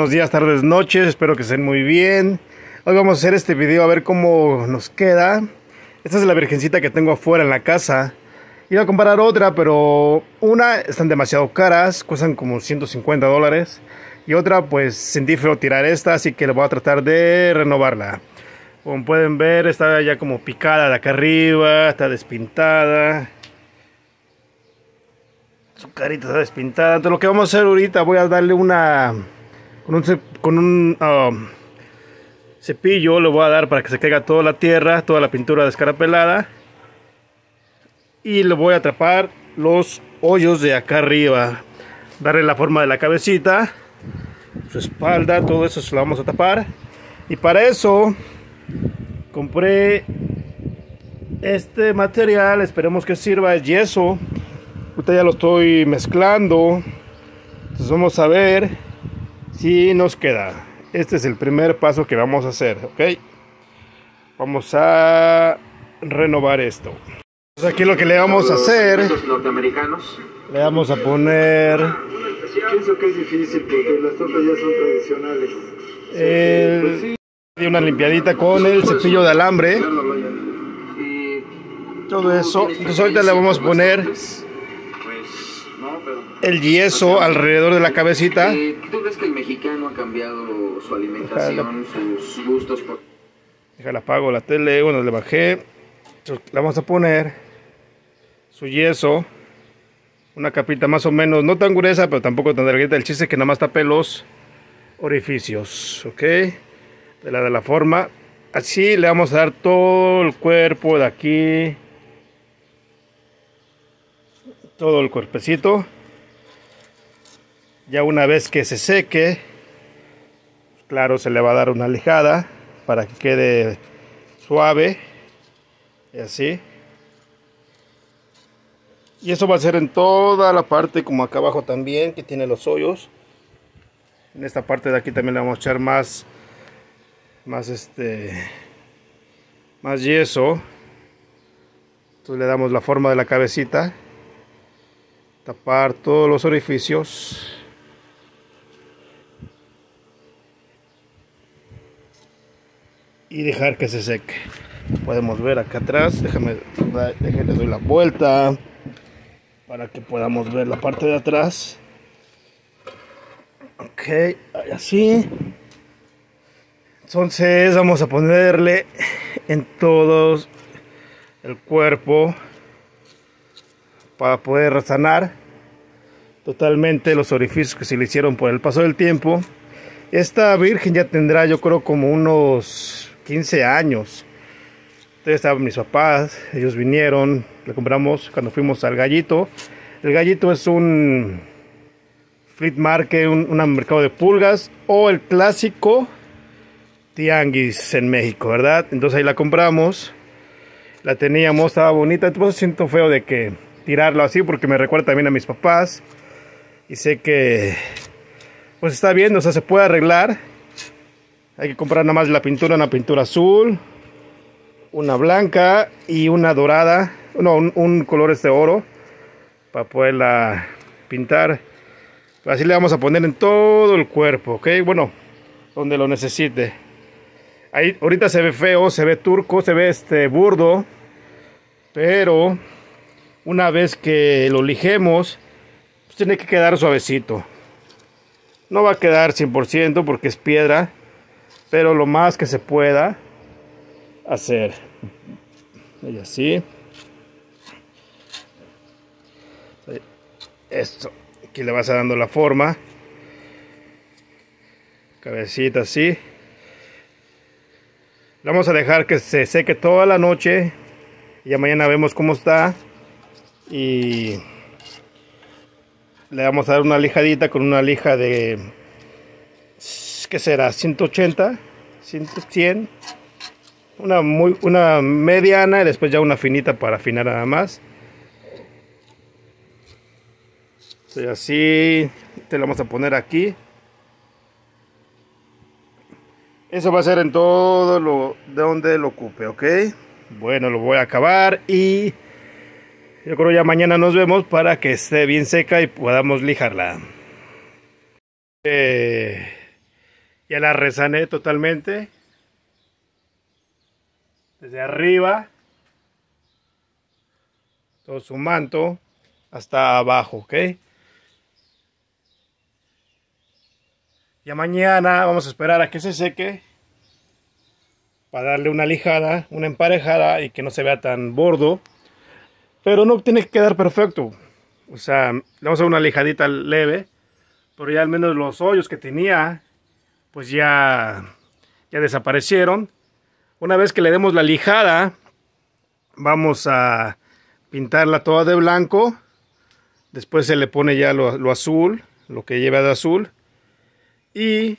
buenos días, tardes, noches, espero que estén muy bien. Hoy vamos a hacer este video a ver cómo nos queda. Esta es la virgencita que tengo afuera en la casa. Iba a comprar otra, pero una están demasiado caras, cuestan como 150 dólares. Y otra, pues sentí feo tirar esta, así que le voy a tratar de renovarla. Como pueden ver, está ya como picada de acá arriba, está despintada. Su carita está despintada. Entonces lo que vamos a hacer ahorita, voy a darle una... Con un, um, cepillo le voy a dar para que se caiga toda la tierra, toda la pintura descarapelada. Y le voy a atrapar los hoyos de acá arriba. Darle la forma de la cabecita, su espalda, todo eso se lo vamos a tapar. Y para eso compré este material, esperemos que sirva, es yeso. Ahorita ya lo estoy mezclando. Entonces vamos a ver si nos queda. Este es el primer paso que vamos a hacer, ¿ok? Vamos a renovar esto. Entonces aquí lo que le vamos a hacer, le vamos a poner... Pienso que es difícil porque las tortas ya son tradicionales. Eh, una limpiadita con el cepillo de alambre. Todo eso. Entonces ahorita le vamos a poner el yeso alrededor de la cabecita. ¿Tú crees que el mexicano ha cambiado su alimentación, sus gustos? Déjala apago la tele, bueno, le bajé. Le vamos a poner su yeso. Una capita más o menos, no tan gruesa, pero tampoco tan delgadita. El chiste es que nada más tape los orificios, ¿ok? De la de la forma. Así le vamos a dar todo el cuerpo de aquí. Todo el cuerpecito. Ya una vez que se seque, claro, se le va a dar una lijada para que quede suave. Y así. Y eso va a ser en toda la parte, como acá abajo también, que tiene los hoyos. En esta parte de aquí también le vamos a echar más, más este, más yeso. Entonces le damos la forma de la cabecita. Tapar todos los orificios. Y dejar que se seque. Podemos ver acá atrás. Déjame, déjame doy la vuelta para que podamos ver la parte de atrás. Ok, así. Entonces vamos a ponerle en todo el cuerpo para poder sanar totalmente los orificios que se le hicieron por el paso del tiempo. Esta virgen ya tendrá yo creo como unos 15 años. Entonces estaban mis papás, ellos vinieron, le compramos cuando fuimos al gallito. El gallito es un flea market, un, un mercado de pulgas o el clásico tianguis en México, ¿verdad? Entonces ahí la compramos, la teníamos, estaba bonita, entonces siento feo de que tirarlo así porque me recuerda también a mis papás y sé que pues está bien, o sea, se puede arreglar. Hay que comprar nada más la pintura, una pintura azul, una blanca y una dorada, no, un, un color este oro para poderla pintar. Así le vamos a poner en todo el cuerpo, ¿ok? Bueno, donde lo necesite. Ahí ahorita se ve feo, se ve turco, se ve este burdo, pero una vez que lo lijemos, pues tiene que quedar suavecito. No va a quedar 100% porque es piedra, pero lo más que se pueda hacer. Y así. Esto. Aquí le vas dando la forma. Cabecita así. Vamos a dejar que se seque toda la noche. Ya mañana vemos cómo está. Y le vamos a dar una lijadita con una lija de... ¿Qué será? 180, 100. Una, muy, una mediana y después ya una finita para afinar nada más. Así te lo vamos a poner aquí. Eso va a ser en todo lo de donde lo ocupe, ¿ok? Bueno, lo voy a acabar y yo creo ya mañana nos vemos para que esté bien seca y podamos lijarla. Eh, Ya la resané totalmente. Desde arriba. Todo su manto. Hasta abajo, ¿ok? Ya mañana vamos a esperar a que se seque. Para darle una lijada, una emparejada y que no se vea tan bordo. Pero no tiene que quedar perfecto. O sea, le vamos a una lijadita leve. Pero ya al menos los hoyos que tenía, pues ya, ya desaparecieron. Una vez que le demos la lijada, vamos a pintarla toda de blanco. Después se le pone ya lo, lo azul, lo que lleva de azul. Y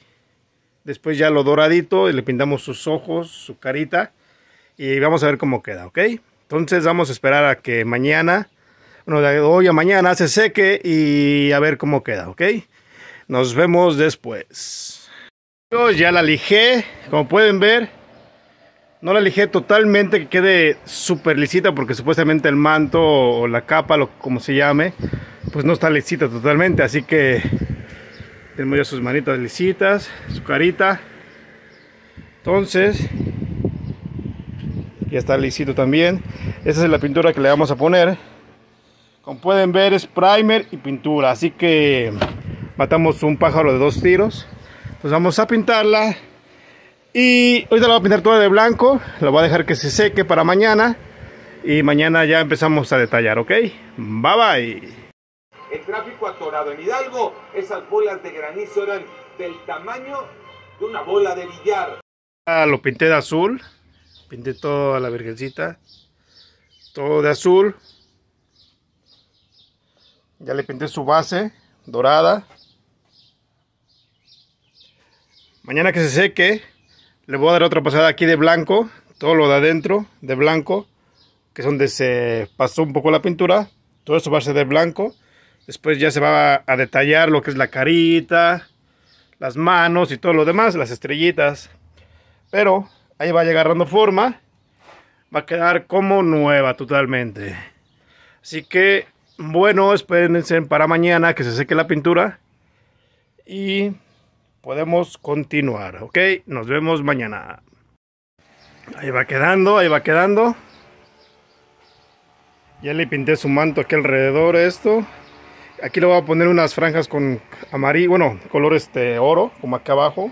después ya lo doradito y le pintamos sus ojos, su carita. Y vamos a ver cómo queda, ¿ok? Entonces vamos a esperar a que mañana, bueno, hoy a mañana se seque y a ver cómo queda, ¿ok? Nos vemos después. Yo ya la lijé, como pueden ver. No la lijé totalmente que quede súper lisita porque supuestamente el manto o la capa, lo, como se llame, pues no está lisita totalmente. Así que tenemos ya sus manitas lisitas, su carita. Entonces, ya está lisito también. Esa es la pintura que le vamos a poner. Como pueden ver es primer y pintura. Así que matamos un pájaro de dos tiros. Pues vamos a pintarla. Y ahorita la voy a pintar toda de blanco. La voy a dejar que se seque para mañana. Y mañana ya empezamos a detallar, ¿ok? Bye bye. El tráfico atorado en Hidalgo, esas bolas de granizo eran del tamaño de una bola de billar. Ah, lo pinté de azul. Pinté toda la virgencita. Todo de azul. Ya le pinté su base dorada. Mañana que se seque, le voy a dar otra pasada aquí de blanco. Todo lo de adentro, de blanco. Que es donde se pasó un poco la pintura. Todo eso va a ser de blanco. Después ya se va a detallar lo que es la carita, las manos y todo lo demás, las estrellitas. Pero ahí va agarrando forma. Va a quedar como nueva totalmente. Así que, bueno, espérense para mañana que se seque la pintura. Y podemos continuar, ¿ok? Nos vemos mañana. Ahí va quedando, ahí va quedando. Ya le pinté su manto aquí alrededor esto. Aquí le voy a poner unas franjas con amarillo, bueno, color este oro, como acá abajo.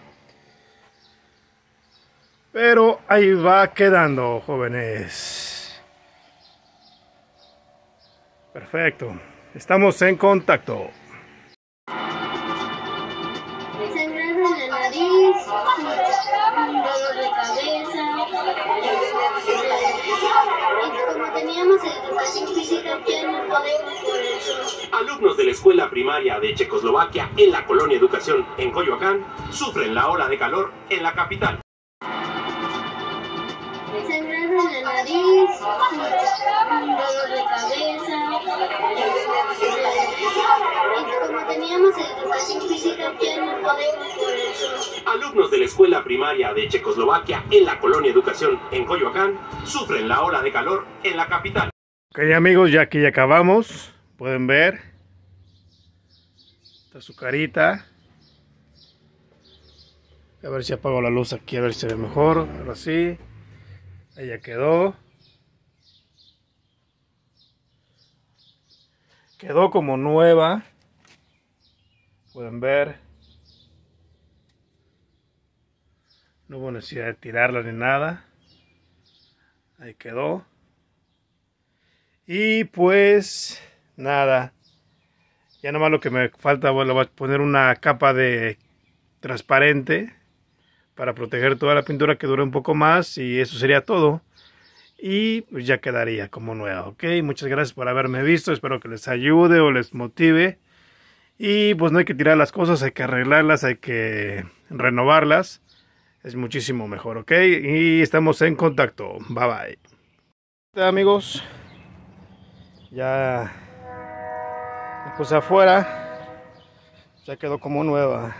Pero ahí va quedando, jóvenes. Perfecto. Estamos en contacto. Sangrar en la nariz, dolor de cabeza. Y como teníamos educación física, ya no podemos por el sol. Alumnos de la escuela primaria de Checoslovaquia en la colonia Educación en Coyoacán sufren la ola de calor en la capital. Nariz, dolor de cabeza. Alumnos de la escuela primaria de Checoslovaquia en la colonia Educación en Coyoacán sufren la ola de calor en la capital. Ok amigos, ya que ya acabamos, pueden ver. Está su carita. A ver si apago la luz aquí, a ver si se ve mejor. Ahora sí. Ya quedó. Quedó como nueva. Pueden ver. No hubo necesidad de tirarla ni nada. Ahí quedó. Y pues nada. Ya nomás lo que me falta, voy a poner una capa de transparente para proteger toda la pintura que dure un poco más y eso sería todo. Y pues ya quedaría como nueva, ¿ok? Muchas gracias por haberme visto, espero que les ayude o les motive. Y pues no hay que tirar las cosas, hay que arreglarlas, hay que renovarlas. Es muchísimo mejor, ¿ok? Y estamos en contacto. Bye bye. Amigos, ya la puse afuera. Ya quedó como nueva.